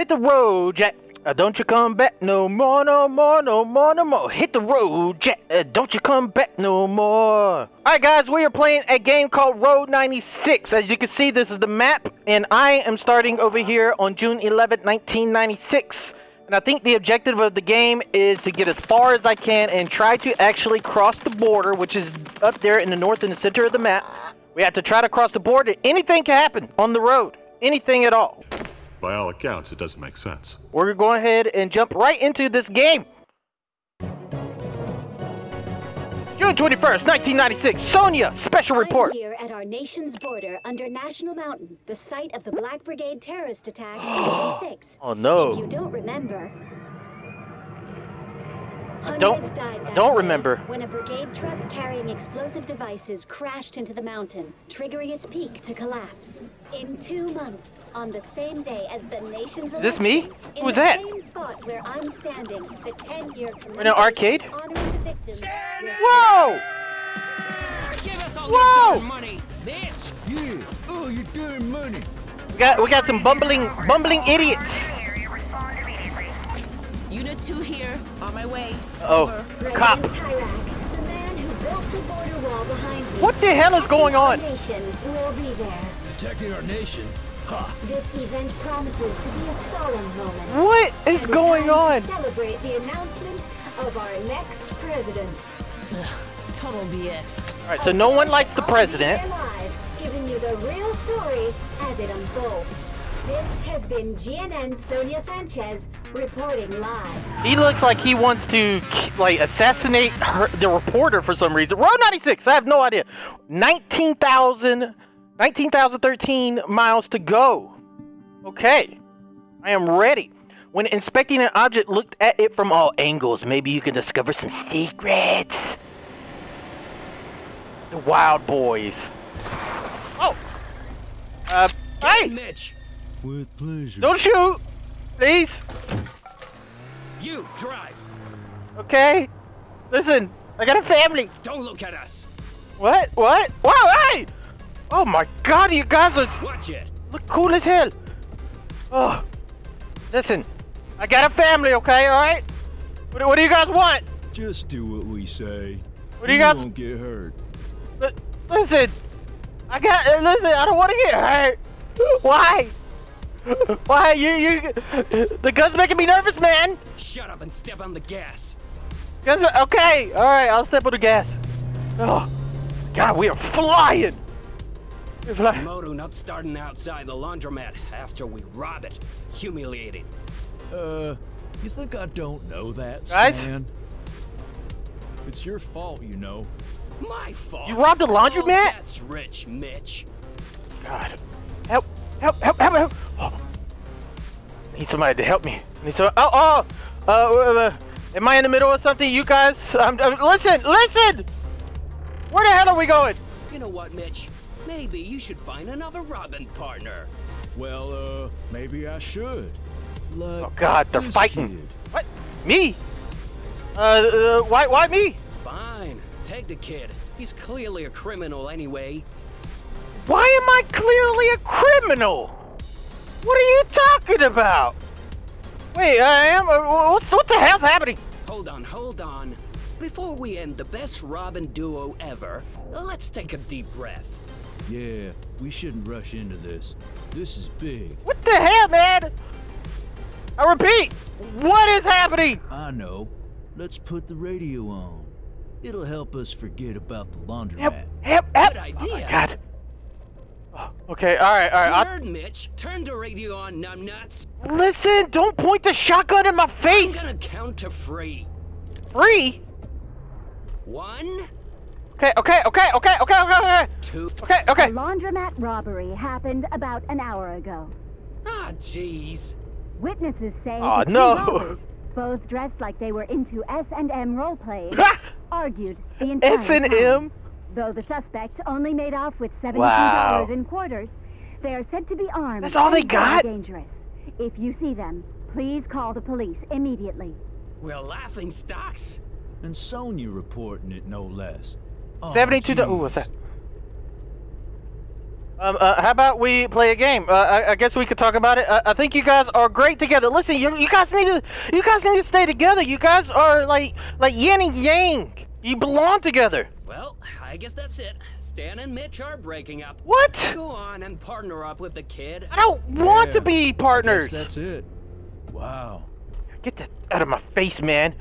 Hit the road, Jack. Uh, don't you come back no more, no more, no more, no more. Hit the road, Jack. Uh, don't you come back no more. Alright, guys, we are playing a game called Road 96. As you can see, this is the map, and I am starting over here on June 11, 1996. And I think the objective of the game is to get as far as I can and try to actually cross the border, which is up there in the north and the center of the map. We have to try to cross the border. Anything can happen on the road. Anything at all. By all accounts, it doesn't make sense. We're going to go ahead and jump right into this game. June 21st, 1996. Sonya, special report. I'm here at our nation's border under National Mountain, the site of the Black Brigade terrorist attack in 86. Oh, no. If you don't remember, don't- died don't remember. when a brigade truck carrying explosive devices crashed into the mountain, triggering its peak to collapse. In two months, on the same day as the nation's this me? election, Who was that? same spot where I'm standing, the 10-year an arcade? the victims. Whoa! Give us all Whoa! your money, bitch! Yeah. Oh, you damn money. We got we got some bumbling bumbling idiots. Unit 2 here, on my way. Oh, President cop. Tyrak, the man who built the border wall behind me. What the hell is going on? Protecting our nation will be there. Protecting our nation. Ha. This event promises to be a solemn moment. What is and going on? To celebrate the announcement of our next president. Total BS. All right, so no one likes the president. there live, giving you the real story as it unfolds. This has been GNN Sonya Sanchez reporting live. He looks like he wants to like assassinate her, the reporter for some reason. Road 96. I have no idea. 19,000 19,013 miles to go. Okay. I am ready. When inspecting an object, look at it from all angles. Maybe you can discover some secrets. The Wild Boys. Oh. Uh, hey, Mitch, With pleasure. don't shoot, please. you drive. Okay. Listen, I got a family. Don't look at us. What? What? Whoa, hey! Oh my god, you guys are Watch it. look cool as hell. Oh. Listen, I got a family, okay, alright? What, do- what do you guys want? Just do what we say. What do you guys- won't get hurt. Li- Listen, I got, uh, listen, I don't want to get hurt. Why? Why? You, you, the gun's making me nervous, man. Shut up and step on the gas. Guns, okay, alright, I'll step on the gas. Oh, God, we are flying. We're flying. Moto not starting outside the laundromat after we rob it. Humiliating. Uh, you think I don't know that, Guys? Stan? It's your fault, you know. My fault. You robbed a laundromat? Oh, that's rich, Mitch. God. Help, help, help, help, help. Oh. Need somebody to help me. Need some, oh, oh, uh, uh, uh, am I in the middle of something? You guys, um, uh, listen, listen! Where the hell are we going? You know what, Mitch? Maybe you should find another Robin partner. Well, uh, maybe I should. Like Oh God, they're fighting. kid. What? Me? Uh, uh, why, why me? Fine. Take the kid. He's clearly a criminal anyway. Why am I clearly a criminal? What are you talking about? Wait, I am, uh, what's, what the hell's happening? Hold on, hold on. Before we end the best Robin duo ever, let's take a deep breath. Yeah, we shouldn't rush into this. This is big. What the hell, man? I repeat, what is happening? I know. Let's put the radio on. It'll help us forget about the laundromat. Help, help, help. Good idea. Oh my god. Oh, Okay, alright, You alright. heard Mitch. Turn the radio on, numbnuts. I- Listen, don't point the shotgun in my face! I'm face. gonna count to three. Three? One, Okay, okay, okay, okay, okay, okay, okay. two. Okay, okay. A laundromat robbery happened about an hour ago. Ah, jeez. Witnesses say Aw, the two no. robbers, both dressed like they were into S&M role-playing, argued the entire S and time. M. Though the suspect only made off with $72 Wow. in quarters, they are said to be armed That's all they got? dangerous. If you see them, please call the police immediately. We're laughing stocks. And Sonya reporting it, no less. Aw, 72 do- Ooh, what's that? Um, uh, how about we play a game? Uh, I, I guess we could talk about it. I, I think you guys are great together. Listen, you, you guys need to you guys need to stay together. You guys are like like yin and yang. You belong together. Well, I guess that's it. Stan and Mitch are breaking up. What? Go on and partner up with the kid. I don't want Yeah, to be I partners. guess that's it. Wow. Get that out of my face, man.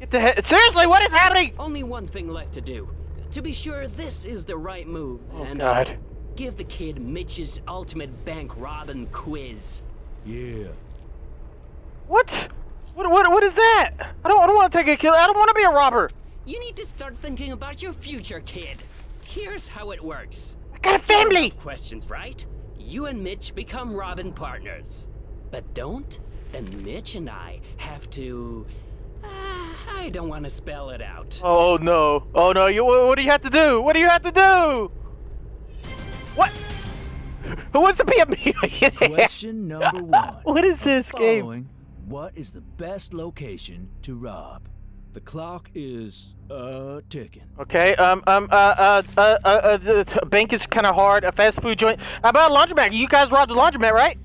Get the head. Seriously, what is happening? Only one thing left to do. To be sure this is the right move. Oh, and Oh, God. give the kid Mitch's ultimate bank robbing quiz. Yeah. What? What? What? What is that? I don't. I don't want to take a kill. I don't want to be a robber. You need to start thinking about your future, kid. Here's how it works. I got a family. Questions, right? You and Mitch become Robin partners. But don't? Then Mitch and I have to. Uh, I don't want to spell it out. Oh no! Oh no! You. What, what do you have to do? What do you have to do? What? Who wants to be a millionaire? Question number one. What is this game? What is the best location to rob? The clock is uh ticking. Okay. Um. Um. Uh. Uh. Uh. uh, uh the bank is kind of hard. A fast food joint. How about a laundromat? You guys robbed a laundromat, right?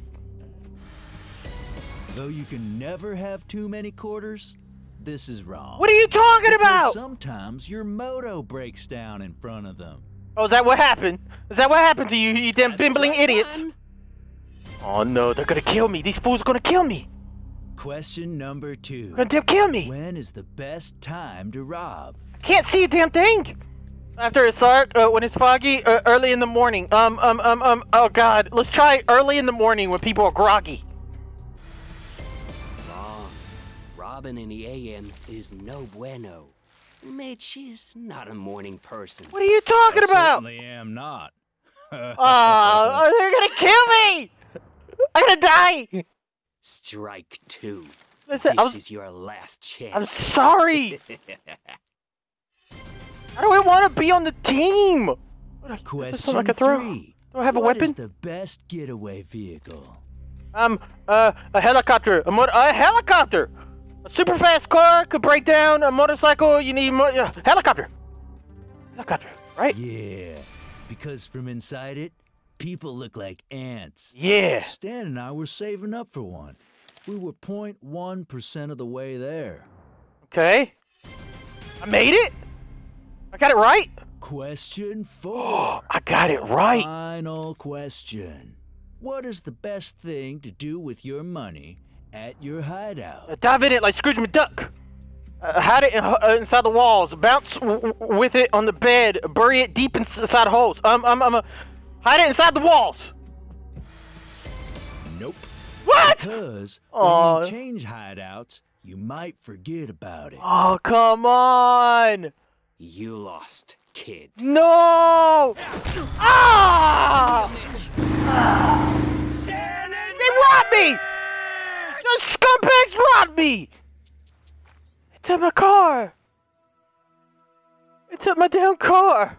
Though you can never have too many quarters, this is wrong. What are you talking Because about? Sometimes your moto breaks down in front of them. Oh, is that what happened? Is that what happened to you, you damn That's bimbling idiots? Juan. Oh no! They're gonna kill me. These fools are gonna kill me. Question number two. Gonna damn kill me. When is the best time to rob? I Can't see a damn thing. After it's dark, uh, when it's foggy, uh, early in the morning. Um, um, um, um. Oh God, let's try early in the morning when people are groggy. Wrong. Robin in the AM is no bueno. Mitch is not a morning person. What are you talking I about? certainly am not. Oh, they're gonna kill me. I'm gonna die. Strike two. Listen, this I'm, is your last chance. I'm sorry. I don't want to be on the team. What, is this Question something I can throw? three. Do I have a What is weapon? the best getaway vehicle? Um, uh, a helicopter. A, motor, a helicopter. A super fast car could break down. A motorcycle, you need mo- yeah, helicopter. Helicopter, right? Yeah, because from inside it, people look like ants. Yeah. Stan and I were saving up for one. We were 0.1% of the way there. Okay. I made it. I got it right. Question four. I got it right. Final question. What is the best thing to do with your money at your hideout? Uh, dive in it like Scrooge McDuck. Uh, hide it in, uh, inside the walls. Bounce with it on the bed. Bury it deep inside holes. Um, um, um. Uh, hide it inside the walls. Nope. What? Because Aw. when you change hideouts, you might forget about it. Oh, come on. You lost, kid. No! Ah! They robbed me! Those scumbags robbed me! They took my car! They took my damn car!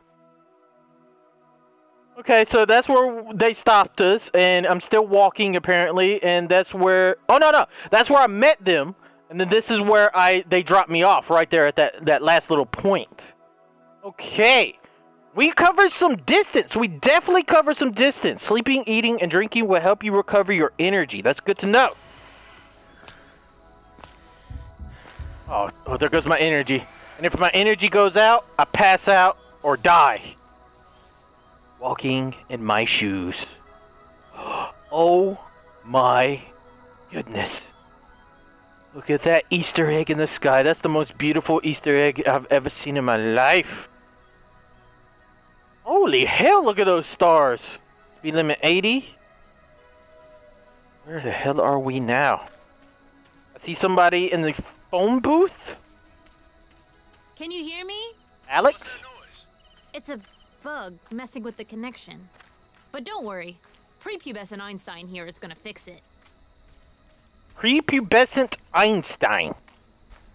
Okay, so that's where they stopped us, and I'm still walking apparently, and that's where. Oh no, no, that's where I met them, and then this is where I they dropped me off right there at that that last little point. Okay. We covered some distance. We definitely covered some distance. Sleeping, eating, and drinking will help you recover your energy. That's good to know. Oh, oh, there goes my energy. And if my energy goes out, I pass out or die. Walking in my shoes. Oh my goodness. Look at that Easter egg in the sky. That's the most beautiful Easter egg I've ever seen in my life. Holy hell, look at those stars. Speed limit 80. Where the hell are we now? I see somebody in the phone booth. Can you hear me? Alex? It's a bug messing with the connection. But don't worry. Prepubescent Einstein here is gonna fix it. Prepubescent Einstein.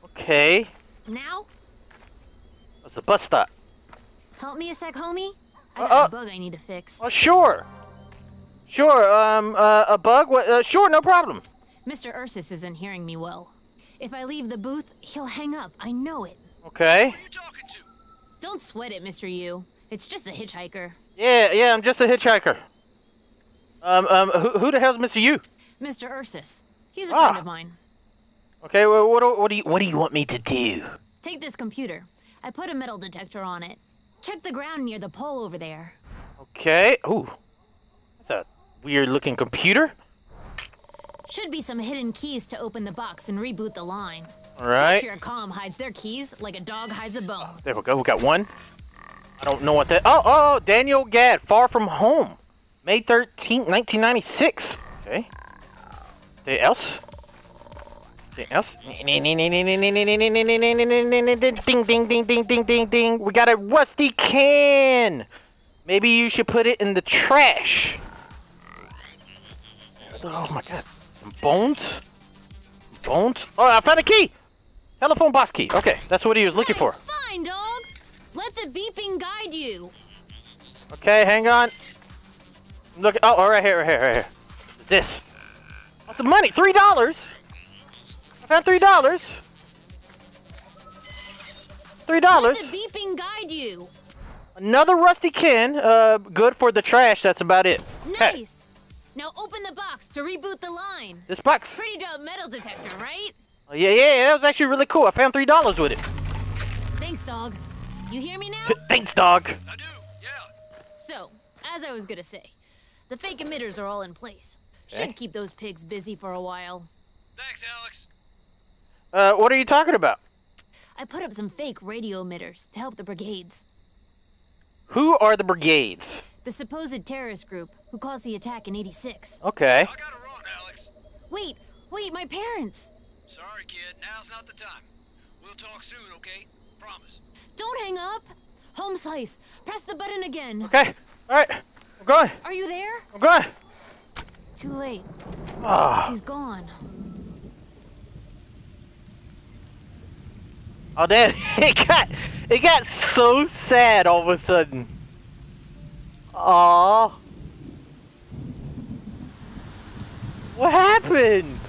Okay. Now, That's a bus stop. help me a sec, homie. I Uh, got uh. a bug I need to fix. Oh, sure. Sure, um, uh, a bug? What, uh, sure, no problem. Mr. Ursus isn't hearing me well. If I leave the booth, he'll hang up. I know it. Okay. Don't sweat it, Mr. U. It's just a hitchhiker. Yeah, yeah, I'm just a hitchhiker. Um, um, who, who the hell's Mr. U? Mr. Ursus. He's a Ah. friend of mine. Okay, well, what, do- what do you what do you want me to do? Take this computer. I put a metal detector on it. Check the ground near the pole over there. Okay. Ooh, that's a weird looking computer. Should be some hidden keys to open the box and reboot the line. All right. Sure, Calm hides their keys like a dog hides a bone. There we go. We got one. I don't know what that. Oh, oh, oh, Daniel Gadd, Far From Home, May 13th, 1996. Okay. Anything else? Anything else? Ding, ding, ding, ding, ding, ding, ding. We got a rusty can. Maybe you should put it in the trash. Oh my god. Bones? Bones? Oh, I found a key. Telephone box key. Okay, that's what he was looking for. It's fine, dog. Oh? Let the beeping guide you. Okay, hang on. Look. Oh, all right here, right here, right here. This. Oh, some money. Three dollars. I found three dollars. Three Let dollars. the beeping guide you. Another rusty can. Uh, good for the trash. That's about it. Hey, Nice. Now open the box to reboot the line. this box. Pretty dope metal detector, right? Oh, yeah, yeah, that was actually really cool. I found three dollars with it. Thanks, dog. You hear me now? Thanks, dog. I do, yeah. So, as I was gonna say, the fake emitters are all in place. Okay. Should keep those pigs busy for a while. Thanks, Alex. Uh, what are you talking about? I put up some fake radio emitters to help the brigades. Who are the brigades? The supposed terrorist group who caused the attack in 86. Okay. I got it wrong, Alex. Wait, wait, my parents! Sorry, kid. Now's not the time. We'll talk soon, okay? Promise. Don't hang up! Home slice! Press the button again! Okay. All right. I'm going. Are you there? I'm going. Too late. Ah. He's gone. Oh, damn. It got, it got so sad all of a sudden. Aww. What happened?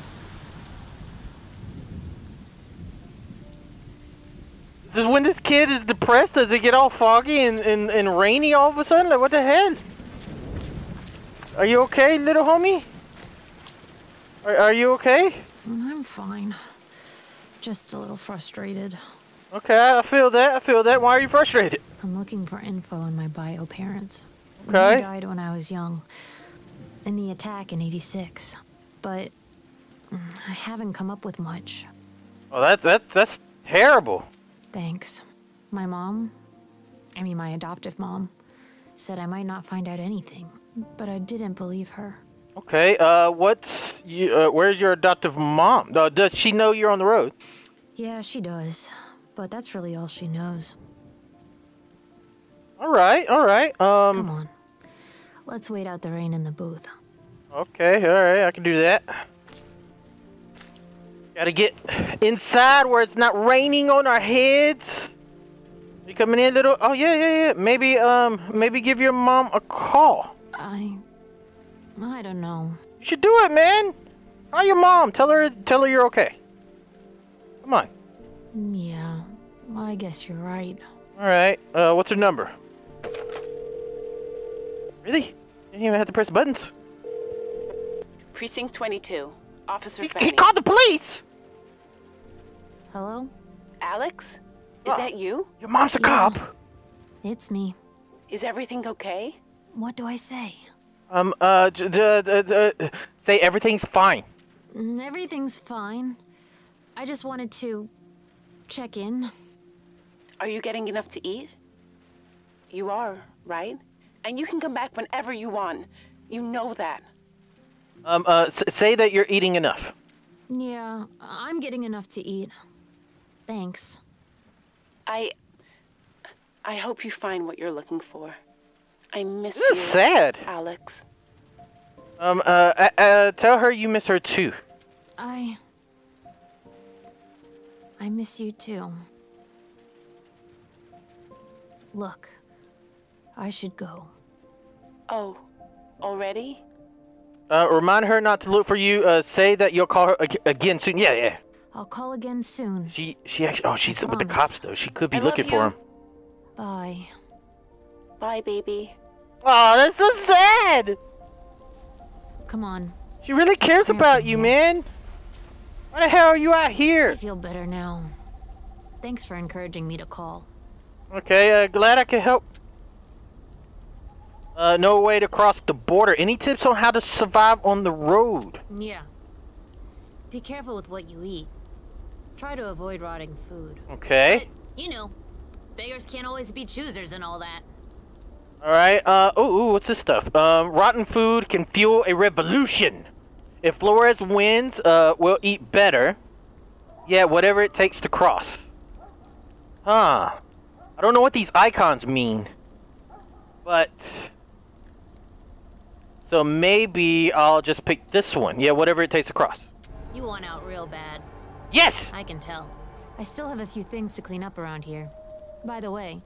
Does when this kid is depressed, does it get all foggy and, and, and rainy all of a sudden? Like, what the hell? Are you okay, little homie? Are, are you okay? I'm fine. Just a little frustrated. Okay, I feel that. I feel that. Why are you frustrated? I'm looking for info on my bio parents. Okay. They died when I was young. In the attack in 86. But mm, I haven't come up with much. Oh, that that that's terrible. Thanks. My mom, I mean my adoptive mom, said I might not find out anything. But I didn't believe her. Okay. Uh, what's you? Uh, where's your adoptive mom? Uh, does she know you're on the road? Yeah, she does. But that's really all she knows. All right. All right. Um, Come on. Let's wait out the rain in the booth. Okay. All right. I can do that. Gotta get inside where it's not raining on our heads. You coming in, little? Oh yeah, yeah, yeah. Maybe um, maybe give your mom a call. I. I don't know. You should do it, man. Call your mom. Tell her. Tell her you're okay. Come on. Yeah, I guess you're right. All right. Uh, what's her number? Really? Didn't even have to press buttons. Precinct 22. Officer He, Fanny. he called the police. Hello? Alex? Is that you? Your mom's a Yeah. cop. It's me. Is everything okay? What do I say? Um. Uh. d- d- d- d- say everything's fine. Mm, Everything's fine. I just wanted to check in. Are you getting enough to eat? You are, right? And you can come back whenever you want. You know that. Um. Uh. S- say that you're eating enough. Yeah, I'm getting enough to eat. Thanks. I. I hope you find what you're looking for. I miss This you, is sad. Alex. Um. Uh. uh, uh tell her you miss her too. I. I miss you too. Look, I should go. Oh, already? Uh. Remind her not to look for you. Uh. Say that you'll call her ag- again soon. Yeah. Yeah. I'll call again soon. She. She actually. Oh, she's with the cops though. She could be I looking for him. Bye. Bye, baby. Oh, that's so sad. come on. She really cares about you, man. Why the hell are you out here? I feel better now. Thanks for encouraging me to call. Okay, uh, glad I could help. Uh, no way to cross the border. Any tips on how to survive on the road? Yeah. Be careful with what you eat. Try to avoid rotting food. Okay. But, you know, beggars can't always be choosers and all that. All right. Uh. Oh. Ooh, what's this stuff? Um. Rotten food can fuel a revolution. If Flores wins, uh, we'll eat better. Yeah, whatever it takes to cross. Huh. I don't know what these icons mean. But. So maybe I'll just pick this one. Yeah, whatever it takes to cross. You want out real bad. Yes! I can tell. I still have a few things to clean up around here. By the way,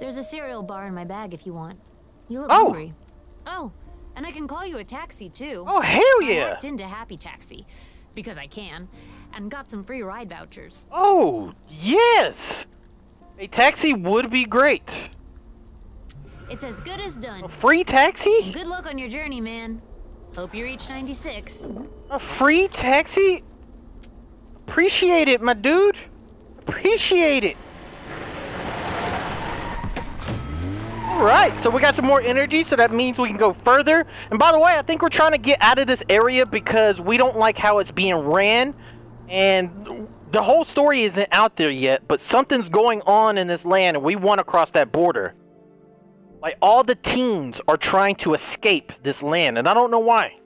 there's a cereal bar in my bag if you want. You look Oh. hungry. Oh, and I can call you a taxi too. Oh, hell yeah! I hacked into Happy Taxi because I can, and got some free ride vouchers. Oh, yes! A taxi would be great. It's as good as done. A free taxi? Good luck on your journey, man. Hope you reach 96. A free taxi? Appreciate it, my dude. Appreciate it. Alright, so we got some more energy, so that means we can go further. And by the way, I think we're trying to get out of this area because we don't like how it's being ran. And the whole story isn't out there yet, but something's going on in this land and we want to cross that border. Like, all the teens are trying to escape this land, and I don't know why.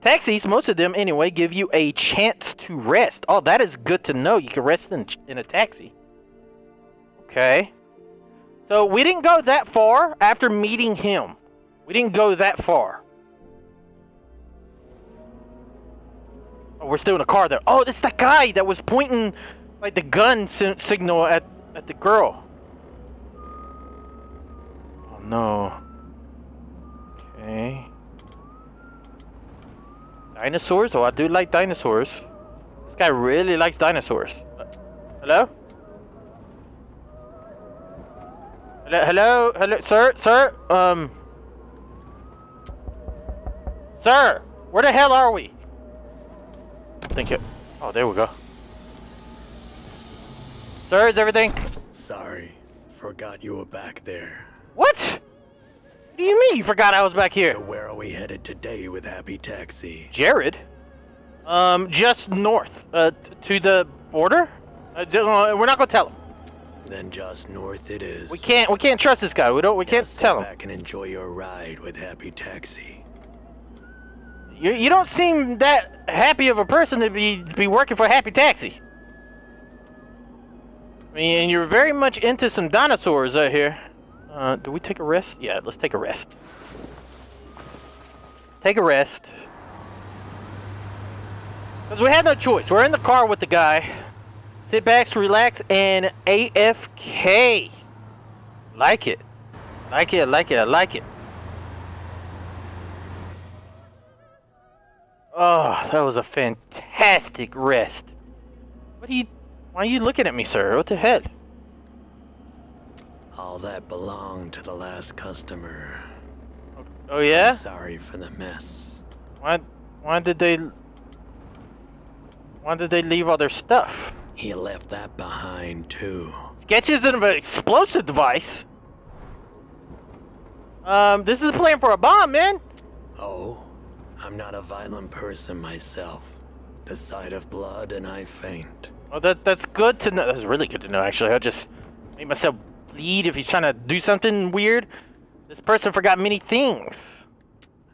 Taxis, most of them anyway, give you a chance to rest. Oh, that is good to know. You can rest in, in a taxi. Okay. So we didn't go that far after meeting him. We didn't go that far. Oh, we're still in the car there. Oh, it's that guy that was pointing like the gun si- signal at, at the girl. Oh no. Okay. Dinosaurs? Oh, I do like dinosaurs. This guy really likes dinosaurs. Hello? Hello? Hello? Hello? Sir? Sir? Um... Sir! Where the hell are we? Thank you. Oh, there we go. Sir, is everything... Sorry, forgot you were back there. What? What do you mean you forgot I was back here? So where are we headed today with Happy Taxi? Jarod? Um, just north. Uh, to the border? Uh, uh, we're not gonna tell him. Then just north it is. We can't. We can't trust this guy. We don't. We Now can't tell him. back and enjoy your ride with Happy Taxi. You, you don't seem that happy of a person to be be working for Happy Taxi. I mean, and you're very much into some dinosaurs out here. Uh, do we take a rest? Yeah, let's take a rest. Take a rest. Because we had no choice. We're in the car with the guy. Sit back, relax, and AFK. Like it. Like it, like it, I like it. Oh, that was a fantastic rest. What are you... Why are you looking at me, sir? What the hell? All that belonged to the last customer. Oh, yeah? I'm sorry for the mess. Why... Why did they... Why did they leave all their stuff? He left that behind too. Sketches of an explosive device? Um, this is a plan for a bomb, man! Oh, I'm not a violent person myself. The sight of blood and I faint. Well, that that's good to know. That's really good to know, actually. I'll just make myself bleed if he's trying to do something weird. This person forgot many things.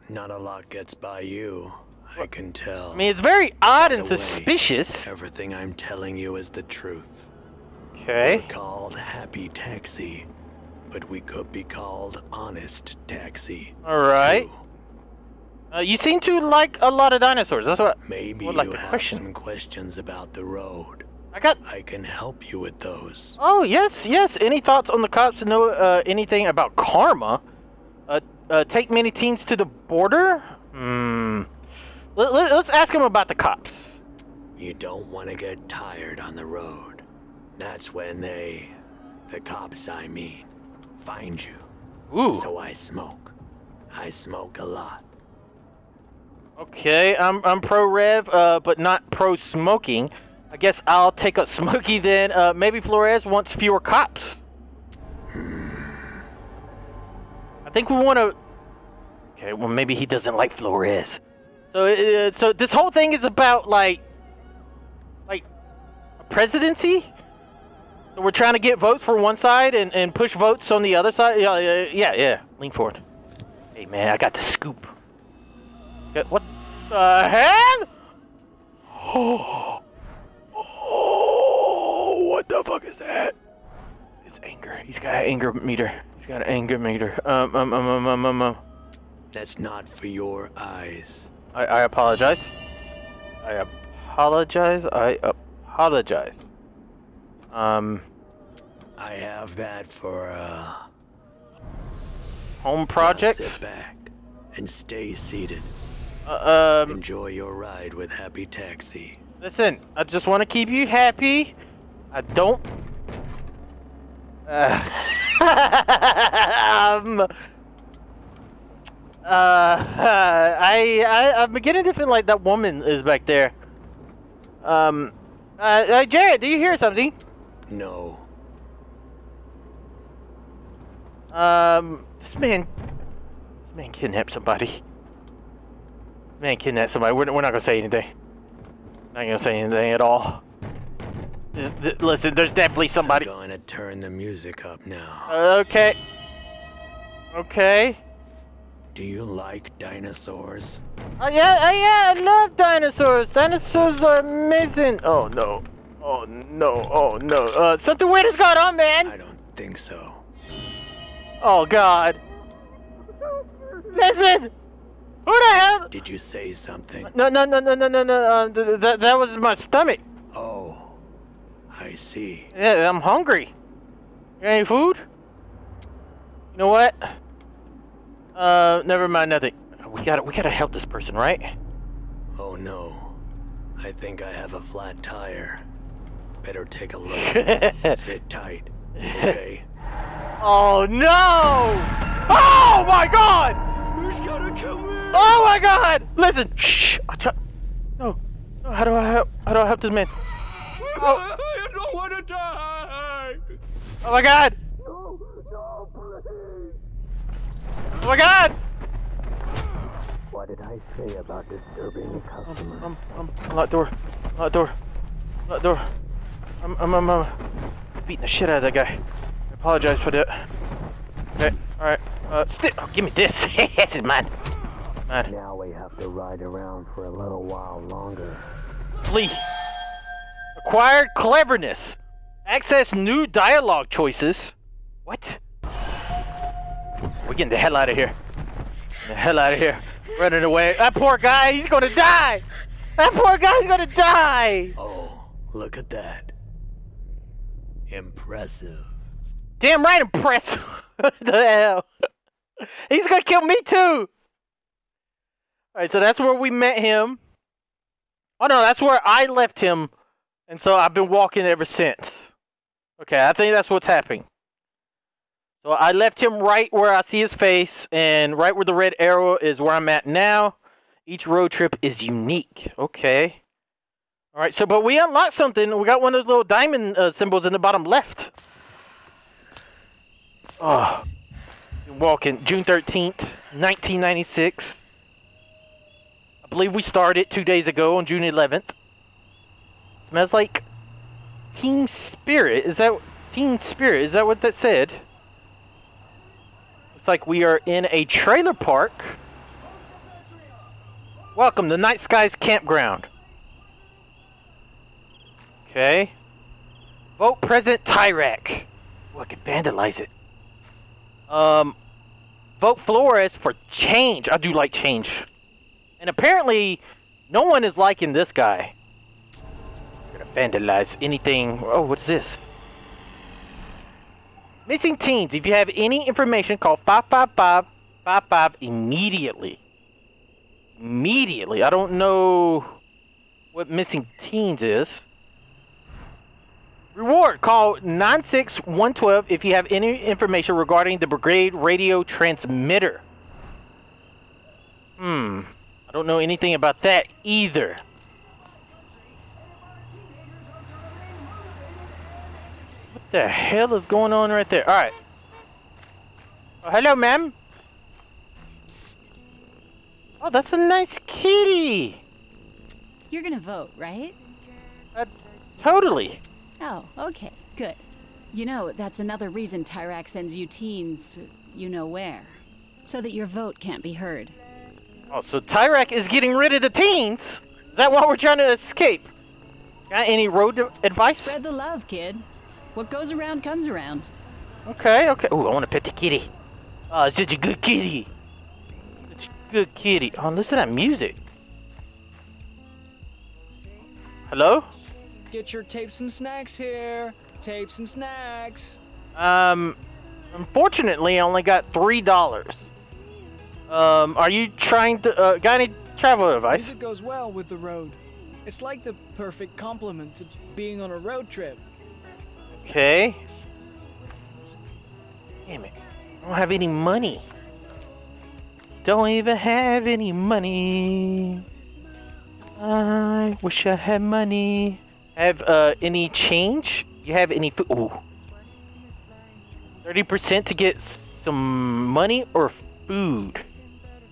Not a lot gets by you, I can tell. I mean, it's very odd and way, suspicious. Everything I'm telling you is the truth. Okay. We're called Happy Taxi, but we could be called Honest Taxi. Alright. too. Uh, you seem to like a lot of dinosaurs. That's what Maybe would like you have question. some questions about the road. I got. I can help you with those. Oh yes, yes. Any thoughts on the cops to know uh, anything about karma? Uh, uh, take many teens to the border. Hmm. Let, let, let's ask him about the cops. You don't want to get tired on the road. That's when they, the cops I mean, find you. Ooh. So I smoke. I smoke a lot. Okay, I'm I'm pro rev, uh, but not pro smoking. I guess I'll take a Smokey then. Uh, maybe Flores wants fewer cops. I think we want to. Okay, well maybe he doesn't like Flores. So uh, so this whole thing is about like like a presidency. So we're trying to get votes for one side and, and push votes on the other side. Yeah, yeah, yeah. Lean forward. Hey man, I got the scoop. What the hell? Oh, oh, what the fuck is that? It's anger. He's got an anger meter. He's got an anger meter. Um, um, um, um, um, um, um. That's not for your eyes. I, I apologize. I apologize. I apologize. Um, I have that for uh home now projects. Sit back and stay seated. Uh, um, Enjoy your ride with Happy Taxi. Listen. I just want to keep you happy. I don't. Uh, um. Uh, I, I, I'm beginning to feel like that woman is back there. Um, uh, uh Jarod, do you hear something? No. Um, this man, this man kidnapped somebody. Man kidnapped somebody. We're, we're not gonna say anything. Not gonna say anything at all. Th- th- listen, there's definitely somebody. I'm going to turn the music up now. Okay. Okay. Do you like dinosaurs? Oh yeah, oh yeah, I love dinosaurs. Dinosaurs are amazing. Oh no. Oh no. Oh no. Uh, something weird has gone on, man. I don't think so. Oh god. Listen. Who the hell? Did you say something? No, no, no, no, no, no, no. Uh, th- th- that that was my stomach. Oh, I see. Yeah, I'm hungry. You got any food? You know what? Uh, never mind, nothing. We gotta, we gotta help this person, right? Oh no. I think I have a flat tire. Better take a look. Sit tight. Okay. Oh no! Oh my God! Who's gonna come in? Oh my God! Listen, shh. I try. No, no. How do I help? How do I help this man? Oh, I don't want to die. oh my God! No, no, please. Oh my God! What did I say about disturbing the customer? Um, um, lock door, lock door, lock door. I'm, I'm, I'm, I'm beating the shit out of that guy. I apologize for that. Okay, all right. Uh, stick. Oh, give me this. this is mine. Mine. Now we have to ride around for a little while longer. Flee. Acquired cleverness. Access new dialogue choices. What? We're getting the hell out of here. Getting the hell out of here. Running away. That poor guy, he's gonna die. That poor guy's gonna die. Oh, look at that. Impressive. Damn right impressive. the hell? He's gonna kill me too. Alright, so that's where we met him. Oh no, that's where I left him. And so I've been walking ever since. Okay, I think that's what's happening. So I left him right where I see his face, and right where the red arrow is where I'm at now. Each road trip is unique. Okay. Alright, so but we unlocked something. We got one of those little diamond uh, symbols in the bottom left. Oh, walking June 13th, 1996. I believe we started two days ago on June 11th. Smells like Team Spirit. Is that Team Spirit? Is that what that said? It's like we are in a trailer park. Welcome to Night Skies Campground. Okay. Vote President Tyrak. Oh, I can vandalize it. Um, vote Flores for change. I do like change. And apparently, no one is liking this guy. Gonna vandalize anything. Oh, what's this? Missing teens. If you have any information, call 555 immediately. Immediately. I don't know what missing teens is. Reward. Call 96112 if you have any information regarding the brigade radio transmitter. Hmm. I don't know anything about that either. What the hell is going on right there? All right. Oh, hello, ma'am. Oh, that's a nice kitty. You're gonna vote, right? That's totally. Oh, okay, good. You know, that's another reason Tyrak sends you teens, you know where. So that your vote can't be heard. Oh, so Tyrak is getting rid of the teens? Is that why we're trying to escape? Got any road advice? Spread the love, kid. What goes around comes around. Okay, okay. Oh, I want to pet the kitty. Oh, it's such a good kitty. Such a good kitty. Oh, listen to that music. Hello? Get your tapes and snacks here. Tapes and snacks. Um, unfortunately, I only got three dollars. Um, are you trying to, uh, got any travel advice? Music goes well with the road. It's like the perfect complement to being on a road trip. Okay. Damn it. I don't have any money. Don't even have any money. I wish I had money. Have uh any change? You have any food? Ooh. 30% to get some money or food?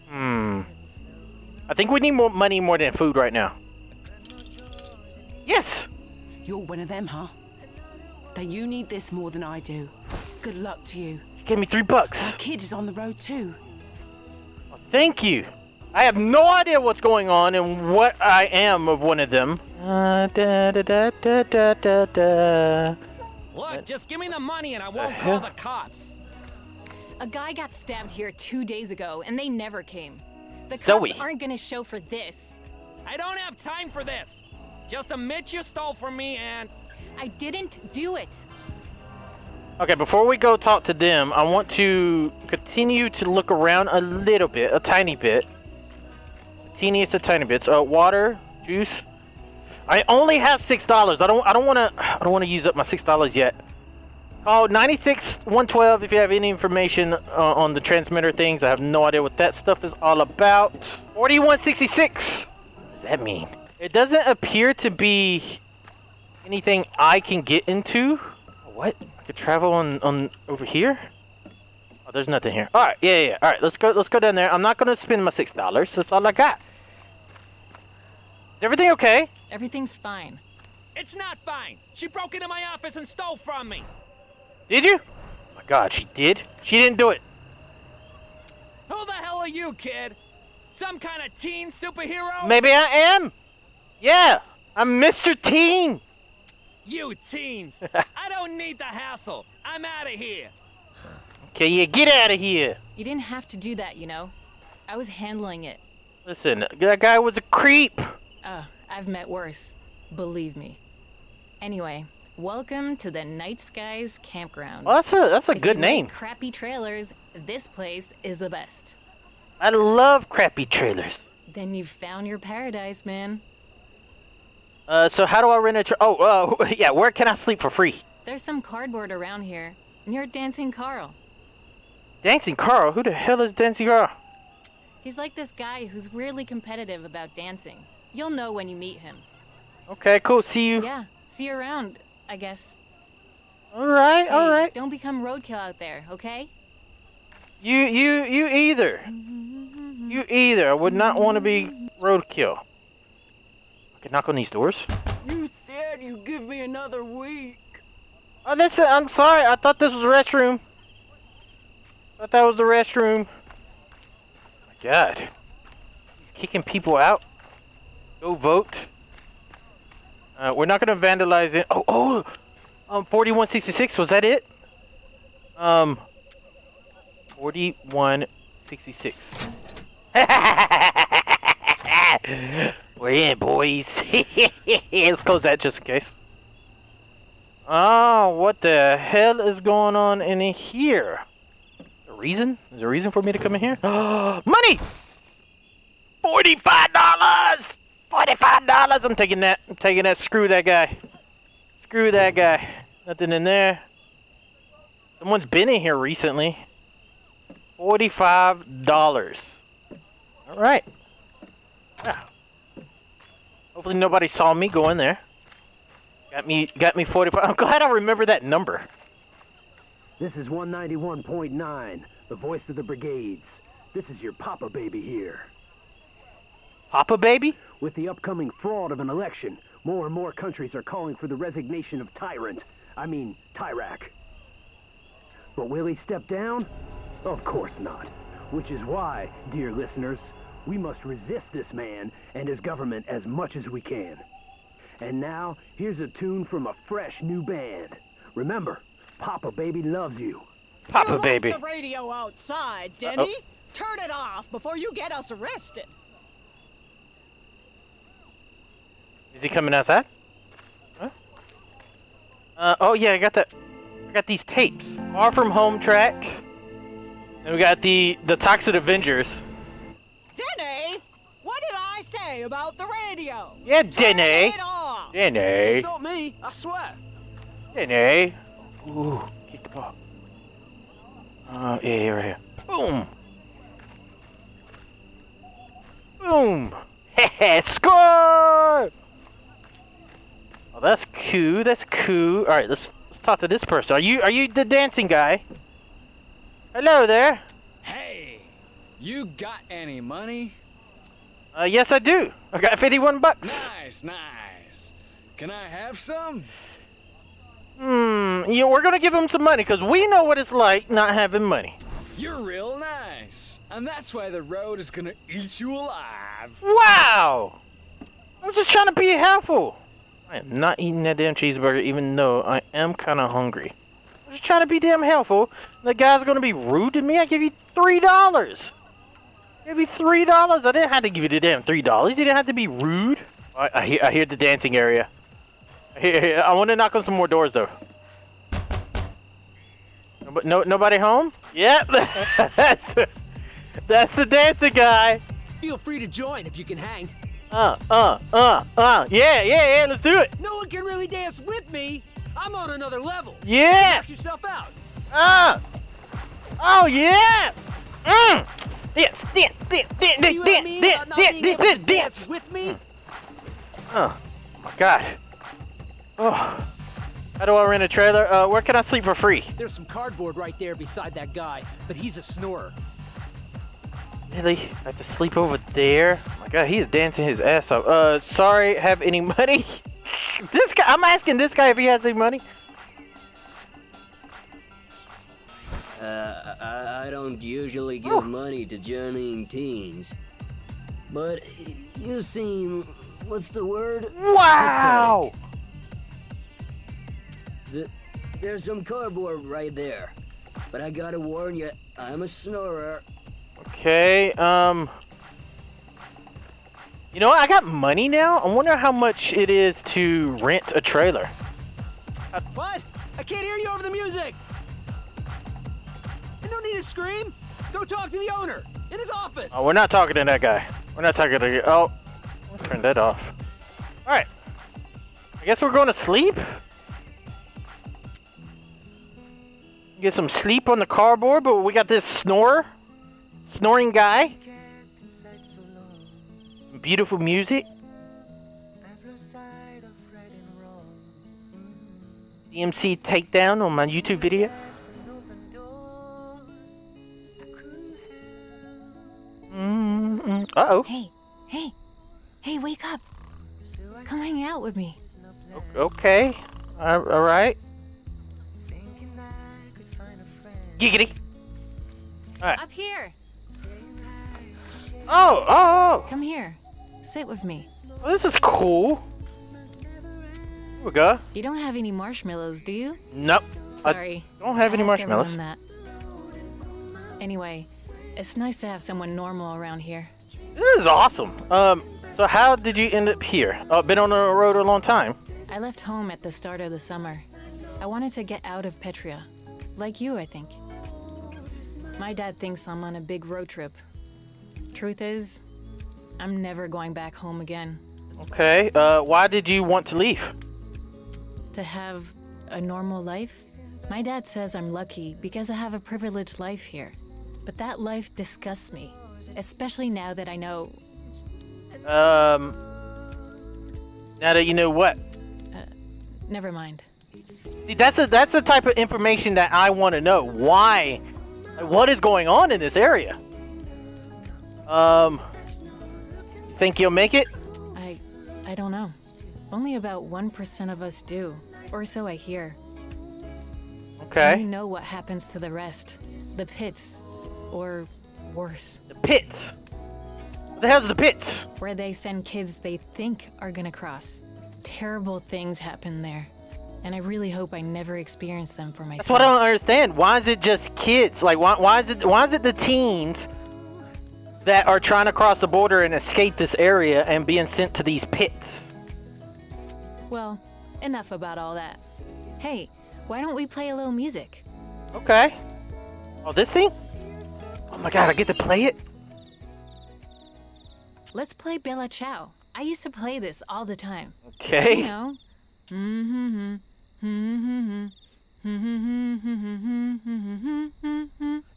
Hmm. I think we need more money more than food right now. Yes! You're one of them, huh? Then you need this more than I do. Good luck to you. Give me three bucks. Our kid is on the road too. Thank you. I have no idea what's going on and what I am of one of them. Uh, da, da, da, da, da, da, da. Look, just give me the money and I won't hell? call the cops. A guy got stabbed here two days ago, and they never came. The cops Zoe. aren't gonna show for this. I don't have time for this. Just admit you stole from me and. I didn't do it. Okay, before we go talk to them, I want to continue to look around a little bit, a tiny bit. Teeniest a tiny bit. So, uh, water, juice. I only have six dollars. I don't. I don't want to. I don't want to use up my six dollars yet. Call 96 112 if you have any information uh, on the transmitter things. I have no idea what that stuff is all about. 4166. What does that mean? It doesn't appear to be anything I can get into. What? I could travel on on over here? Oh, there's nothing here. All right, yeah, yeah. yeah. All right, let's go. Let's go down there. I'm not gonna spend my six dollars. That's all I got. Is everything okay? Everything's fine. It's not fine. She broke into my office and stole from me. Did you? Oh my God, she did. She didn't do it. Who the hell are you, kid? Some kind of teen superhero? Maybe I am. Yeah, I'm Mr. Teen. You teens. I don't need the hassle. I'm out of here. Okay, yeah, get out of here. You didn't have to do that, you know. I was handling it. Listen, that guy was a creep. Uh, I've met worse. Believe me. Anyway, welcome to the Night Skies Campground. Well, that's a that's a If good name. crappy trailers, this place is the best. I love crappy trailers. Then you've found your paradise, man. Uh, so how do I rent a tra- Oh, uh, yeah. Where can I sleep for free? There's some cardboard around here. Near Dancing Carl. Dancing Carl. Who the hell is Dancing Carl? He's like this guy who's weirdly competitive about dancing. You'll know when you meet him. Okay, cool. See you. Yeah, see you around, I guess. All right, all Hey, right. Don't become roadkill out there, okay? You, you, you either. You either. I would not want to be roadkill. I can knock on these doors. You said you give me another week. Oh, that's it. I'm sorry. I thought this was a restroom. I thought that was the restroom. my God. He's kicking people out. Go vote. Uh, we're not to vandalize it. Oh, oh! Um, 4166. Was that it? Um, 4166. We're in, boys. Let's close that just in case. Oh, what the hell is going on in here? A reason? Is there a reason for me to come in here? Money! Forty-five dollars! Forty-five dollars! I'm taking that. I'm taking that. Screw that guy. Screw that guy. Nothing in there. Someone's been in here recently. Forty-five dollars. All right. Yeah. Hopefully nobody saw me go in there. Got me, got me 45. I'm glad I remember that number. This is 191.9, the voice of the brigades. This is your Papa Baby here. Papa Baby? With the upcoming fraud of an election, more and more countries are calling for the resignation of Tyrant. I mean, Tyrak. But will he step down? Of course not. Which is why, dear listeners, we must resist this man and his government as much as we can. And now, here's a tune from a fresh new band. Remember, Papa Baby loves you. Papa you Baby. Left the radio outside, Denny. Turn it off before you get us arrested. Is he coming outside? Huh? Uh, oh yeah, I got that. I got these tapes. Far from home track. And we got the the Toxic Avengers. Denny, what did I say about the radio? Yeah, Denny. Turn it off. Denny. It's not me, I swear. Denny. Ooh, kick the ball. Uh, yeah, yeah, right here. Boom. Boom. Heh score! Oh, that's cool. That's cool. All right, let's let's talk to this person. Are you are you the dancing guy? Hello there. Hey, you got any money? Uh, yes, I do. I got 51 bucks. Nice, nice. Can I have some? Hmm. You know, we're gonna give him some money because we know what it's like not having money. You're real nice. And that's why the road is gonna eat you alive. Wow! I was just trying to be helpful. I am not eating that damn cheeseburger even though I am kind of hungry. I'm just trying to be damn helpful. The guy's gonna be rude to me. I give you three dollars. Give me three dollars. I didn't have to give you the damn three dollars. You didn't have to be rude. I, I hear. I hear the dancing area. I, hear, I want to knock on some more doors though. No, no nobody home? Yep. that's, that's the dancing guy. Feel free to join if you can hang. Uh, uh, uh, uh. Yeah, yeah, yeah. Let's do it. No one can really dance with me. I'm on another level. Yeah. Knock yourself out. Uh. Oh yeah. Mm. Dance, dance, dance, dance, what dance, dance, dance, dance, dance. with me? Oh my God. Oh. How do I rent a trailer? Uh, where can I sleep for free? There's some cardboard right there beside that guy, but he's a snorer. Really? I have to sleep over there? Oh my God, he is dancing his ass off. Uh, sorry, have any money? this guy, I'm asking this guy if he has any money. Uh, I, I don't usually give money to journeying teens. But you seem. What's the word? Wow! The, there's some cardboard right there. But I gotta warn you, I'm a snorer. Okay, um... You know what? I got money now. I wonder how much it is to rent a trailer. What? I can't hear you over the music. I don't need to scream. Go talk to the owner in his office. Oh, we're not talking to that guy. We're not talking to... you. Oh, let's turn that off. Alright. I guess we're going to sleep? Get some sleep on the cardboard, but we got this snorer. Snoring guy. Beautiful music. DMC takedown on my YouTube video. Mm-mm. Uh-oh. Hey, hey, hey, wake up. Come hang out with me. Okay. Uh, all right. Giggity. All right. Up here. Oh, oh, oh. Come here. Sit with me. Well, this is cool. Here we go. You don't have any marshmallows, do you? Nope. I Sorry. don't have any I everyone marshmallows. That. Anyway, it's nice to have someone normal around here. This is awesome. Um, so how did you end up here? Uh, been on the road a long time. I left home at the start of the summer. I wanted to get out of Petria. Like you, I think. My dad thinks I'm on a big road trip. Truth is, I'm never going back home again. Okay. Uh, why did you want to leave? To have a normal life? My dad says I'm lucky because I have a privileged life here. But that life disgusts me, especially now that I know. Um. Now that you know what. Never mind. See, that's the that's the type of information that I want to know. Why? What is going on in this area? Um. Think you'll make it? I I don't know. Only about 1% of us do, or so I hear. Okay. You know what happens to the rest. The pits. Or worse. The pits? What the hell's the pits? Where they send kids they think are gonna cross. Terrible things happen there. And I really hope I never experience them for myself. That's what I don't understand. Why is it just kids? Like, why, why is it why is it the teens that are trying to cross the border and escape this area and being sent to these pits? Well, enough about all that. Hey, why don't we play a little music? Okay. Oh, this thing? Oh my god, I get to play it? Let's play Bella Ciao. I used to play this all the time. Okay. You know. Mm-hmm. Mm-hmm. Mm-hmm.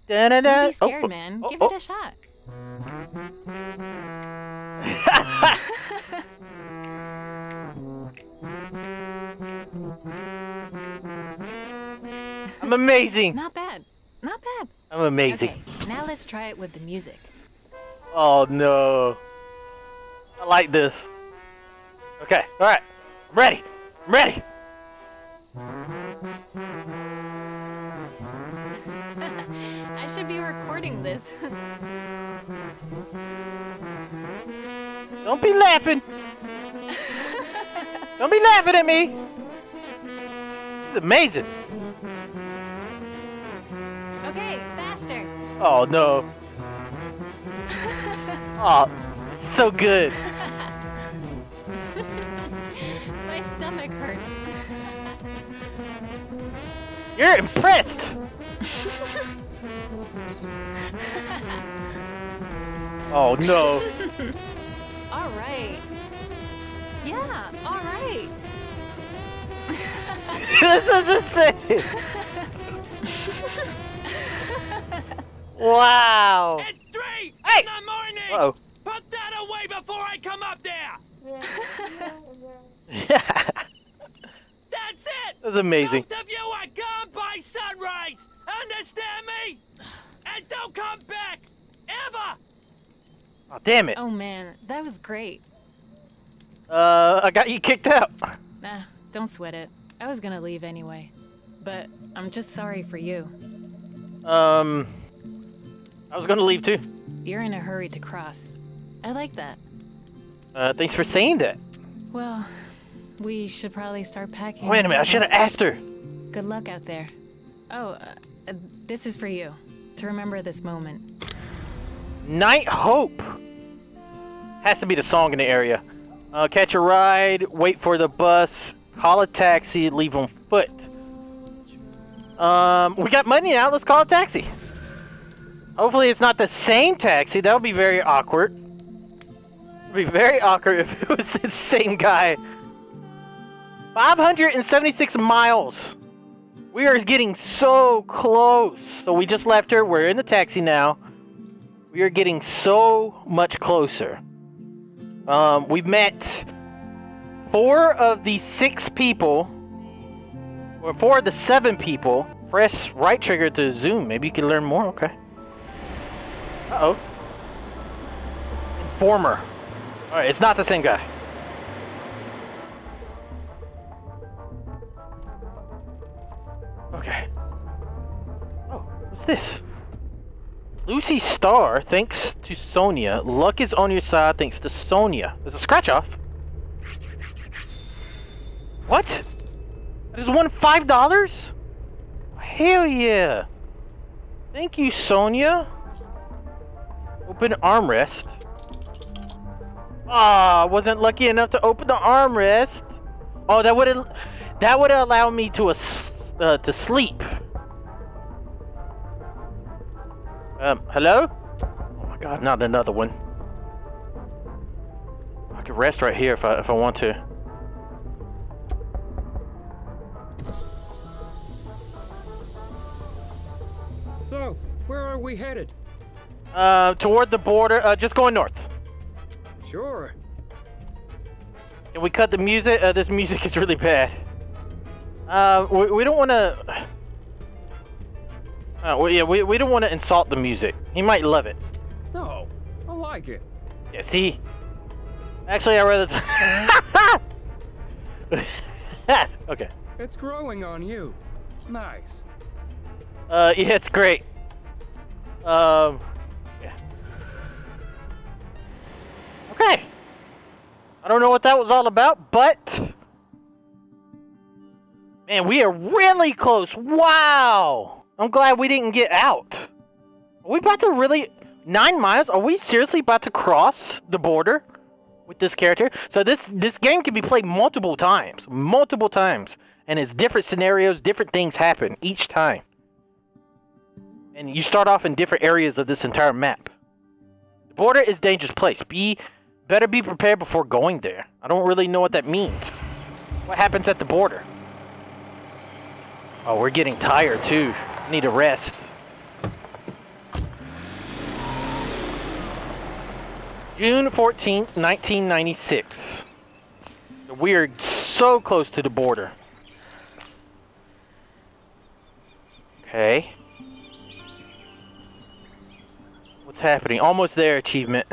Be scared, Oh, oh, man. oh, Give oh. it a shot. I'm amazing. Not bad. Not bad. I'm amazing. Okay, now let's try it with the music. Oh no. I like this. Okay, alright. I'm ready. I'm ready. Should be recording mm. this. Don't be laughing. Don't be laughing at me. It's amazing. okay, faster. Oh no. Oh, it's so good. My stomach hurts. You're impressed. Oh no. all right. Yeah, all right. this is insane. Wow. At three Hey! in the morning! Uh-oh. Put that away before I come up there! yeah. That's it! That's amazing. Both of you are gone by sunrise! Understand me? And don't come back! Ever! Oh, damn it. Oh man, that was great. Uh, I got you kicked out. Nah, don't sweat it. I was gonna leave anyway. But I'm just sorry for you. Um, I was gonna leave too. You're in a hurry to cross. I like that. Uh, thanks for saying that. Well, we should probably start packing. Wait a minute, I should have asked her. Good luck out there. Oh, uh, uh, this is for you. To remember this moment. Night Hope has to be the song in the area. Uh, catch a ride, wait for the bus, call a taxi, leave on foot. Um, we got money now. Let's call a taxi. Hopefully, it's not the same taxi. That would be very awkward. It'd be very awkward if it was the same guy. 576 miles. We are getting so close. So we just left her. We're in the taxi now. We are getting so much closer. Um, we've met four of the six people, or four of the seven people. Press right trigger to zoom. Maybe you can learn more. Okay. Uh oh. Informer. All right, it's not the same guy. This? Lucy Star, thanks to Sonya. Luck is on your side, thanks to Sonya. There's a scratch off. What? I just won five dollars? Hell yeah! Thank you, Sonya. Open armrest. Ah, wasn't lucky enough to open the armrest. Oh, that would that would allow me to as- uh, to sleep. Um, hello? Oh my god, not another one. I could rest right here if I if I want to. So, where are we headed? Uh, toward the border. Uh, just going north. Sure. Can we cut the music? Uh, this music is really bad. Uh, we, we don't want to. Uh, well, yeah, we, we don't want to insult the music. He might love it. No, I like it. Yeah, see? Actually, I rather. okay. It's growing on you. Nice. Uh, yeah, it's great. Um, yeah. Okay. I don't know what that was all about, but man, we are really close. Wow. I'm glad we didn't get out. Are we about to really nine miles? Are we seriously about to cross the border with this character? So this this game can be played multiple times, multiple times, and it's different scenarios, different things happen each time. And you start off in different areas of this entire map. The border is dangerous place. Be better be prepared before going there. I don't really know what that means. What happens at the border? Oh, we're getting tired too. Need a rest. June 14th, 1996. We are so close to the border. Okay. What's happening? Almost there, achievement.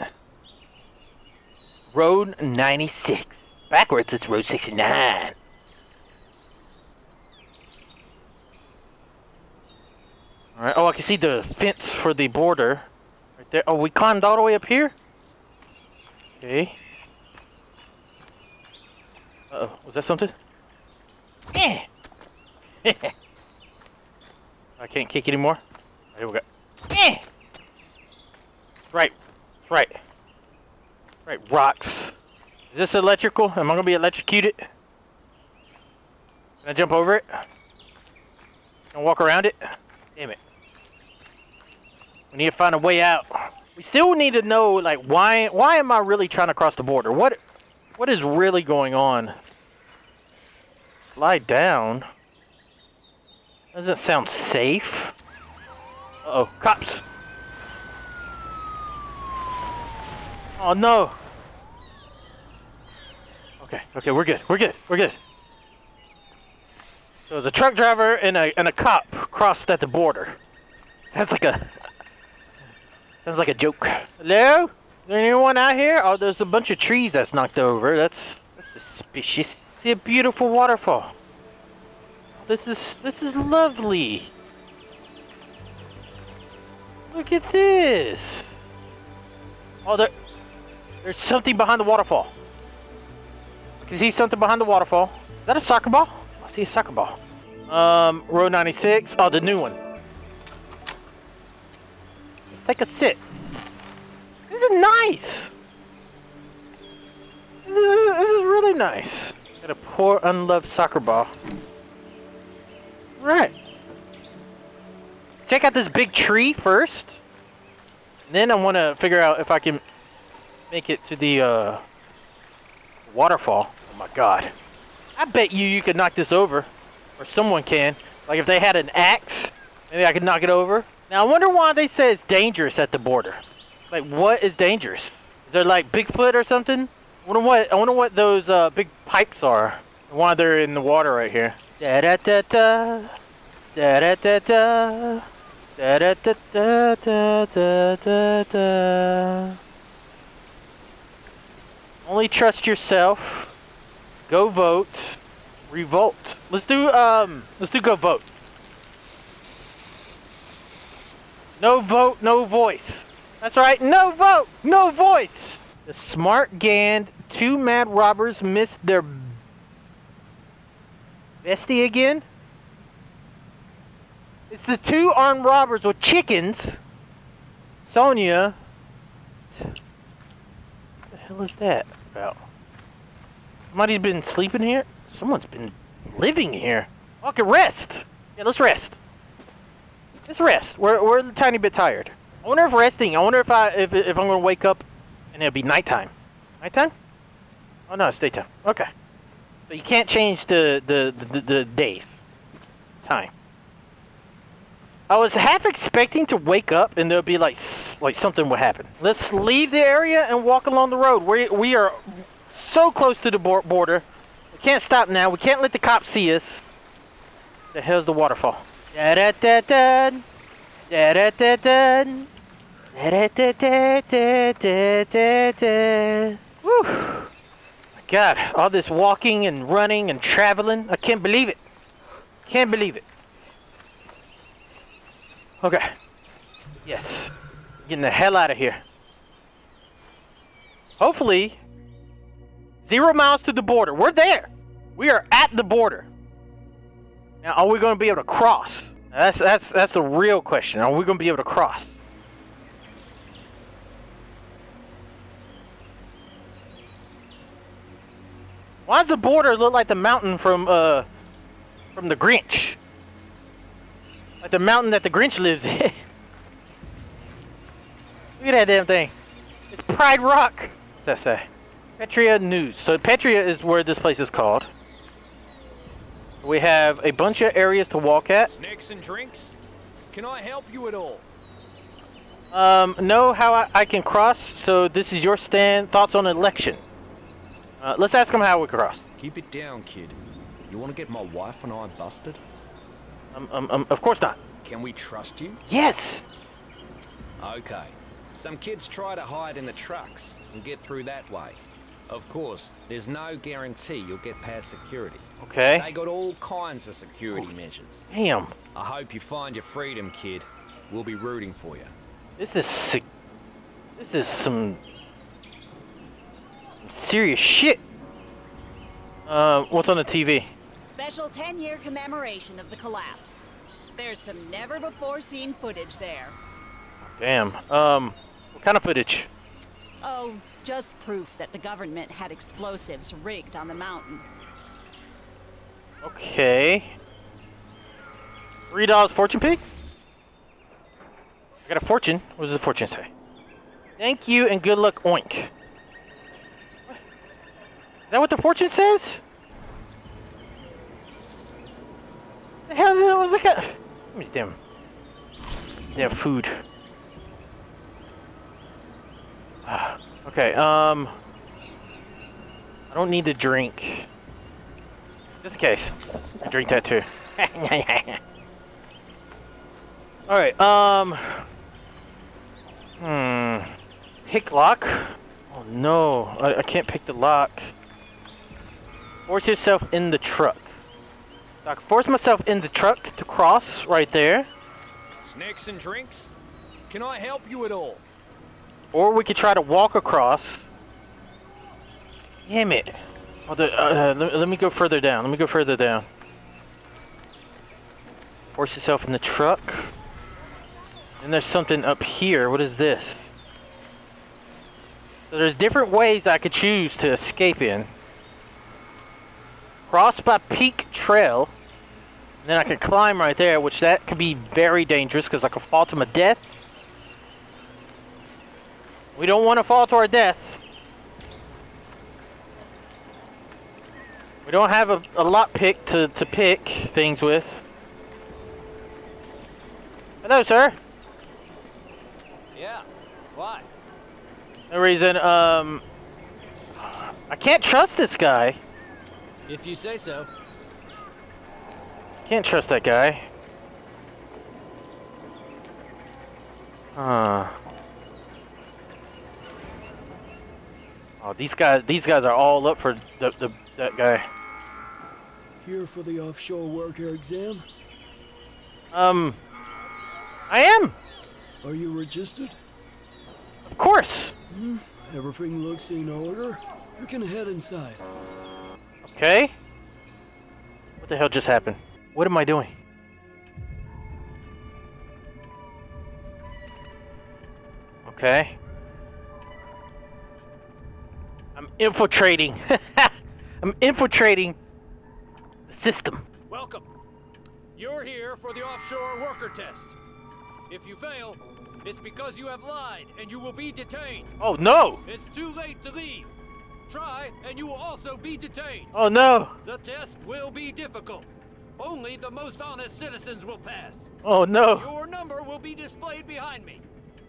Road 96. Backwards, it's Road 69. Alright, oh, I can see the fence for the border. Right there. Oh, we climbed all the way up here? Okay. Uh-oh, was that something? Eh! I can't kick anymore. Here we go. Eh! Right. Right. Right, rocks. Is this electrical? Am I gonna be electrocuted? Can I jump over it? Can I walk around it? Damn it. We need to find a way out. We still need to know, like, why why am I really trying to cross the border? What What is really going on? Slide down? Doesn't sound safe. Uh oh cops! Oh no! Okay, okay, we're good, we're good, we're good. So there's a truck driver and a and a cop crossed at the border. Sounds like a sounds like a joke. Hello? Anyone out here? Oh, there's a bunch of trees that's knocked over. That's that's suspicious. See a beautiful waterfall. This is this is lovely. Look at this. Oh, there, there's something behind the waterfall. I can see something behind the waterfall. Is that a soccer ball? See a soccer ball. Um, row 96. Oh, the new one. Let's take a sit. This is nice. This is, this is really nice. Got a poor unloved soccer ball. Right. Check out this big tree first. Then I want to figure out if I can make it to the uh, waterfall. Oh my god. I bet you you could knock this over. Or someone can. Like if they had an axe, maybe I could knock it over. Now I wonder why they say it's dangerous at the border. Like what is dangerous? Is there like Bigfoot or something? I wonder what I wonder what those uh, big pipes are. Why they're in the water right here. Da da da da. Da da da da. Da da da da da da da da. Only trust yourself. Go vote. Revolt. Let's do um let's do go vote. No vote, no voice. That's right, no vote, no voice. The smart Gand, two mad robbers missed their bestie again. It's the two armed robbers with chickens. Sonya. What the hell is that about? Somebody's been sleeping here? Someone's been living here. Okay, rest. Yeah, let's rest. Let's rest. We're, we're a tiny bit tired. I wonder if resting, I wonder if, I, if, if I'm to wake up and it'll be nighttime. Nighttime? Oh no, it's daytime. Okay. So you can't change the, the, the, the days. Time. I was half expecting to wake up and there'll be like like something would happen. Let's leave the area and walk along the road. We we are so close to the border. We can't stop now. We can't let the cops see us. The hell's the waterfall? Da da da da. Da da da da. Da da da da da da da da. God, all this walking and running and traveling. I can't believe it. Can't believe it. Okay. Yes. Getting the hell out of here. Hopefully, zero miles to the border. We're there. We are at the border. Now, are we going to be able to cross? That's that's that's the real question. Are we going to be able to cross? Why does the border look like the mountain from uh from the Grinch? Like the mountain that the Grinch lives in. Look at that damn thing. It's Pride Rock. What's that say? Petria News. So Petria is where this place is called. We have a bunch of areas to walk at. Snacks and drinks? Can I help you at all? Um, know how I, I can cross, so this is your stand. Thoughts on election? Uh, let's ask him how we cross. Keep it down, kid. You want to get my wife and I busted? Um, um, um, of course not. Can we trust you? Yes! Okay. Some kids try to hide in the trucks and get through that way. Of course, there's no guarantee you'll get past security. Okay. They got all kinds of security measures. Damn. I hope you find your freedom, kid. We'll be rooting for you. This is sick. This is some, some serious shit. Uh, what's on the TV? Special 10-year commemoration of the collapse. There's some never-before-seen footage there. Damn. Um, what kind of footage? Oh, just proof that the government had explosives rigged on the mountain. Okay. Three dollars fortune pig? I got a fortune. What does the fortune say? Thank you and good luck, oink. Is that what the fortune says? The hell was it? Give me damn. Damn food. Ah. Okay, um. I don't need to drink. Just in case. I drink that too. Alright, um. Hmm. Pick lock? Oh no, I, I can't pick the lock. Force yourself in the truck. So I can force myself in the truck to cross right there. Snacks and drinks? Can I help you at all? Or we could try to walk across. Damn it. The, uh, let, let me go further down. Let me go further down. Force yourself in the truck. And there's something up here. What is this? So there's different ways I could choose to escape in. Cross by Peak Trail. And then I could climb right there, which that could be very dangerous because I could fall to my death. We don't want to fall to our death. We don't have a, a lot pick to, to pick things with. Hello, sir. Yeah. Why? No reason. Um, I can't trust this guy. If you say so. Can't trust that guy. Huh. Oh, these guys, these guys are all up for the, the that guy. Here for the offshore worker exam? Um, I am. Are you registered? Of course. Hmm, everything looks in order. You can head inside. Okay. What the hell just happened? What am I doing? Okay. Infiltrating. I'm infiltrating the system. Welcome. You're here for the offshore worker test. If you fail, it's because you have lied and you will be detained. Oh no! It's too late to leave. Try and you will also be detained. Oh no! The test will be difficult. Only the most honest citizens will pass. Oh no. Your number will be displayed behind me.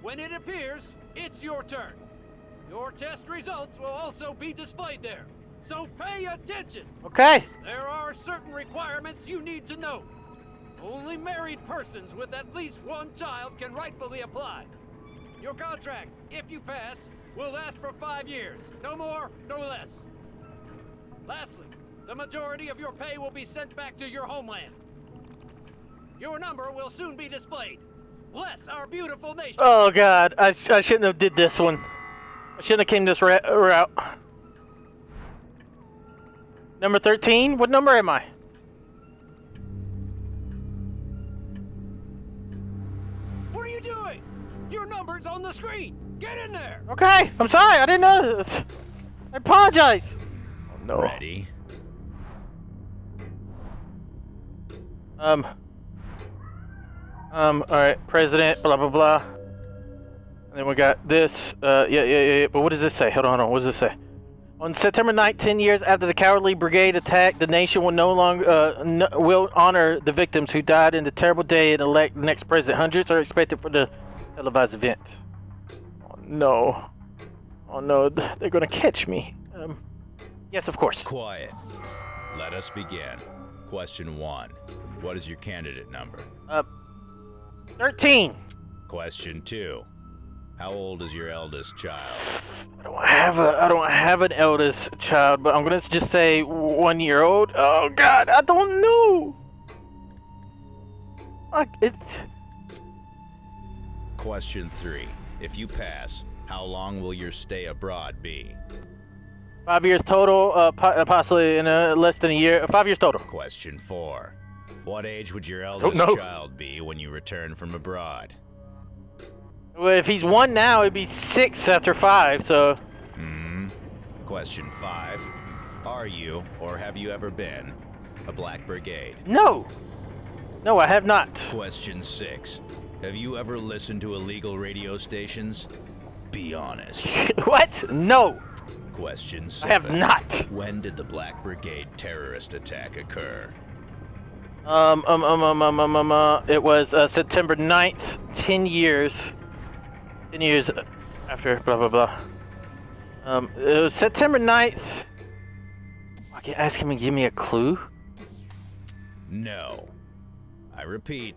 When it appears, it's your turn. Your test results will also be displayed there. So pay attention. Okay. There are certain requirements you need to know. Only married persons with at least one child can rightfully apply. Your contract, if you pass, will last for five years. No more, no less. Lastly, the majority of your pay will be sent back to your homeland. Your number will soon be displayed. Bless our beautiful nation. Oh god, I, sh I shouldn't have did this one. I shouldn't have came this route. Number 13? What number am I? What are you doing? Your number's on the screen. Get in there. Okay, I'm sorry, I didn't know this. I apologize. Oh, no. Ready? Um. Um, alright, president, blah, blah, blah. And then we got this. Uh, yeah, yeah, yeah, yeah. But what does this say? Hold on, hold on. What does this say? On September 9th, 10 years after the cowardly brigade attack, the nation will no longer uh, no, will honor the victims who died in the terrible day and elect the next president. Hundreds are expected for the televised event. Oh no! Oh no! They're gonna catch me. Um, yes, of course. Quiet. Let us begin. Question one. What is your candidate number? Uh, 13. Question two. How old is your eldest child? I don't have a I don't have an eldest child, but I'm gonna just say one year old. Oh God, I don't know. Like it. Question three. If you pass, how long will your stay abroad be? Five years total, uh, possibly in a, less than a year. Five years total. Question four. What age would your eldest child be when you return from abroad? Well, if he's one now, it'd be six after five. So. Hmm. Question five. Are you, or have you ever been, a Black Brigade? No. No, I have not. Question six. Have you ever listened to illegal radio stations? Be honest. what? No. Question seven. I have not. When did the Black Brigade terrorist attack occur? Um, um, um, um, um, um, um uh, it was uh, September 9th, 10 years. 10 years after blah, blah, blah. Um, it was September 9th. I can ask him to give me a clue. No. I repeat.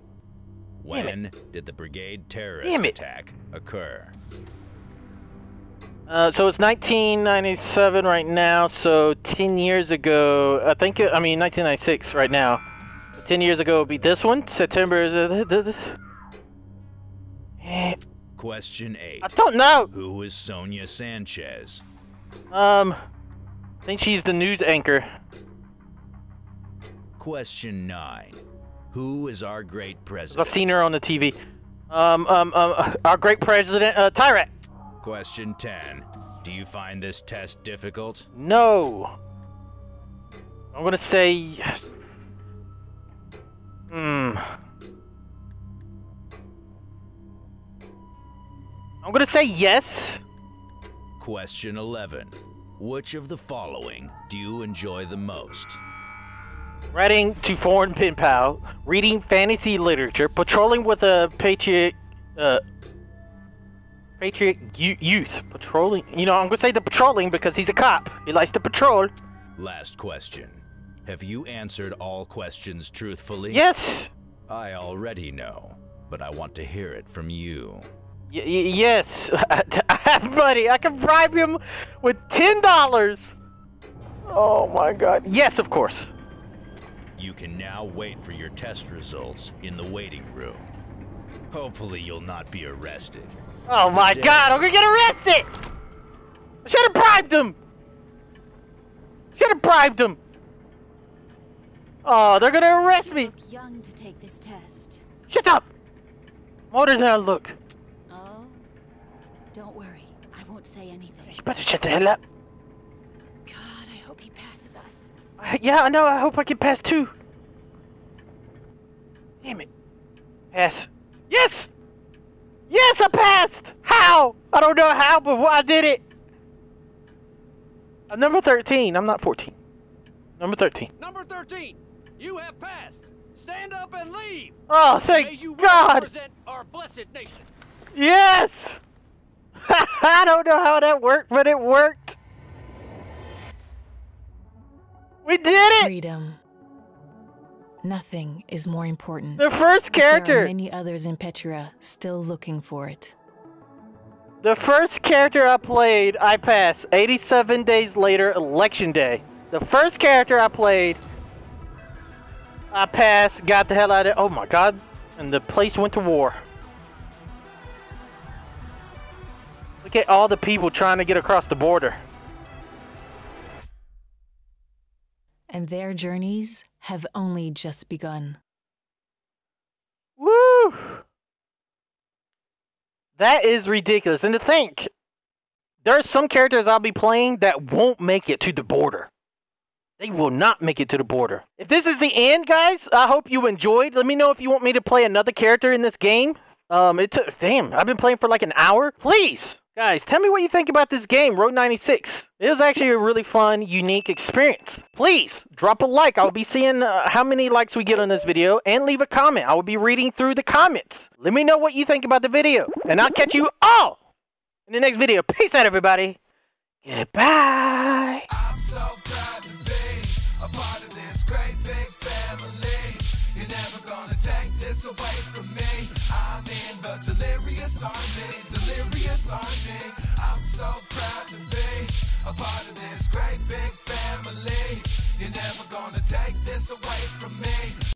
When did the brigade terrorist attack occur? Uh, so it's 1997 right now, so 10 years ago, I think, it, I mean 1996 right now. 10 years ago would be this one, September. Question eight. I don't know. Who is Sonya Sanchez? Um, I think she's the news anchor. Question nine. Who is our great president? I've seen her on the TV. Um, um, um, our great president, uh, Tyrak. Question 10. Do you find this test difficult? No. I'm gonna say. Hmm. I'm gonna say yes. Question 11. Which of the following do you enjoy the most? Writing to foreign pen pal, reading fantasy literature, patrolling with a patriot, uh, patriot youth, patrolling. You know, I'm gonna say the patrolling because he's a cop. He likes to patrol. Last question. Have you answered all questions truthfully? Yes. I already know, but I want to hear it from you. Y- y- yes, I have money. I can bribe him with ten dollars. Oh my God! Yes, of course. You can now wait for your test results in the waiting room. Hopefully, you'll not be arrested. Oh my Good day. God! I'm gonna get arrested. I should have bribed him. Should have bribed him. Oh, they're gonna arrest me. Look Young to take this test. Shut up. I'm older than I look. Don't worry. I won't say anything. You better shut the hell up. God, I hope he passes us. I- Yeah, I know. I hope I can pass too. Damn it. Pass. Yes! Yes, I passed! How? I don't know how, but I did it. I'm number 13. I'm not 14. Number 13. Number 13. You have passed. Stand up and leave. Oh, thank May you God. represent our blessed nation. Yes! I don't know how that worked, but it worked. We did it! Freedom. Nothing is more important. The first but There character. are many others in Petria still looking for it. The first character I played, I passed. 87 days later, election day. The first character I played, I passed, got the hell out of it. Oh my god. And the place went to war. Look at all the people trying to get across the border. And their journeys have only just begun. Woo! That is ridiculous. And to think, there are some characters I'll be playing that won't make it to the border. They will not make it to the border. If this is the end, guys, I hope you enjoyed. Let me know if you want me to play another character in this game. Um, it took, damn, I've been playing for like an hour. Please, guys, tell me what you think about this game, Road 96. It was actually a really fun, unique experience. Please, drop a like. I'll be seeing uh, how many likes we get on this video and leave a comment. I will be reading through the comments. Let me know what you think about the video. And I'll catch you all in the next video. Peace out, everybody. Goodbye. away from